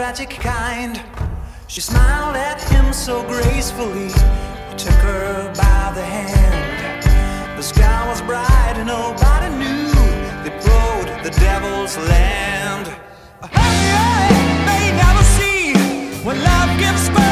tragic kind. She smiled at him so gracefully, he took her by the hand. The sky was bright and nobody knew they rode the devil's land. Hey, hey, they never see when love gives birth